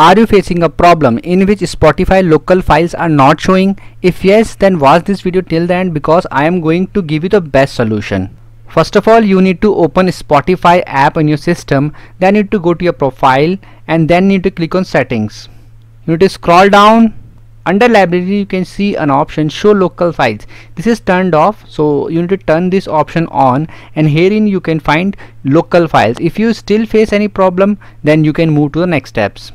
Are you facing a problem in which Spotify local files are not showing? If yes, then watch this video till the end because I am going to give you the best solution. First of all, you need to open Spotify app on your system. Then you need to go to your profile and then need to click on settings. You need to scroll down. Under library, you can see an option show local files. This is turned off. So you need to turn this option on and herein you can find local files. If you still face any problem, then you can move to the next steps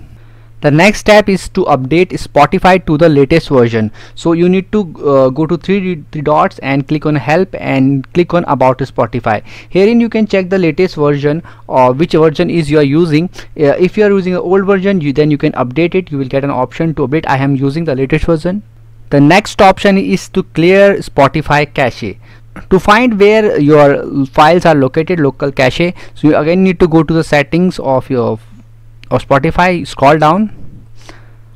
the next step is to update Spotify to the latest version. So you need to uh, go to three, three dots and click on help and click on about Spotify. Herein you can check the latest version or which version is you are using. Uh, if you are using an old version you then you can update it. You will get an option to update I am using the latest version. The next option is to clear Spotify cache. To find where your files are located local cache so you again need to go to the settings of your of Spotify scroll down.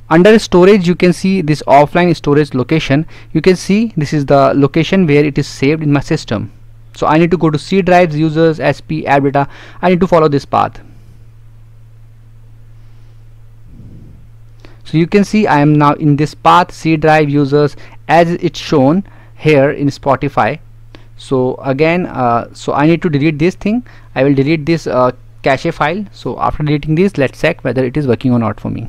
Under storage you can see this offline storage location. You can see this is the location where it is saved in my system. So I need to go to C drives users SP app data. I need to follow this path. So you can see I am now in this path C drive users as it's shown here in Spotify. So again uh, so I need to delete this thing. I will delete this uh, cache file. So after deleting this let's check whether it is working or not for me.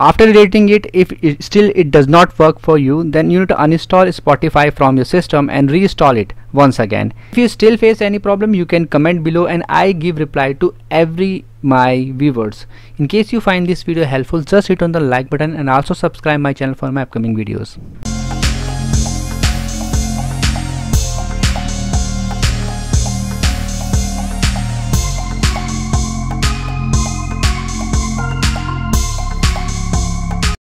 After deleting it if it still it does not work for you then you need to uninstall Spotify from your system and reinstall it once again. If you still face any problem you can comment below and I give reply to every my viewers. In case you find this video helpful just hit on the like button and also subscribe my channel for my upcoming videos